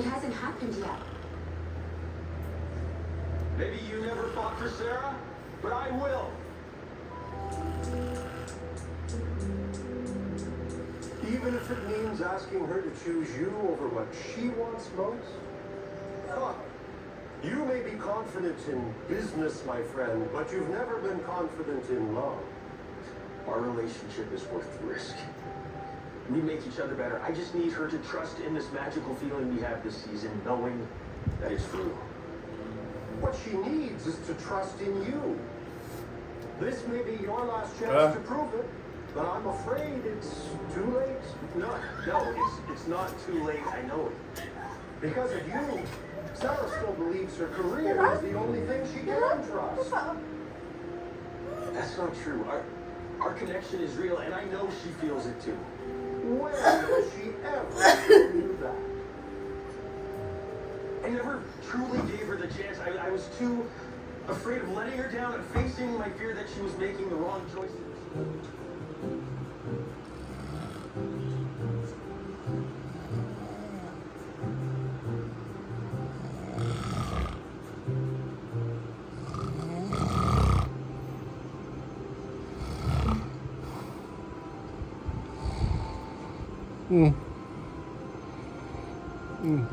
It hasn't happened yet. Maybe you never fought for Sarah, but I will. Even if it means asking her to choose you over what she wants most? Huh. You may be confident in business, my friend, but you've never been confident in love. Our relationship is worth the risk. We make each other better. I just need her to trust in this magical feeling we have this season, knowing that it's true. What she needs is to trust in you. This may be your last chance Uh. to prove it, but I'm afraid it's too late. No, no, it's it's not too late. I know it. Because of you, Sarah still believes her career is the only thing she can trust. That's not true. Our our connection is real, and I know she feels it too. When has she ever you that? I never truly gave her the chance. I, I was too afraid of letting her down and facing my fear that she was making the wrong choices. 嗯嗯。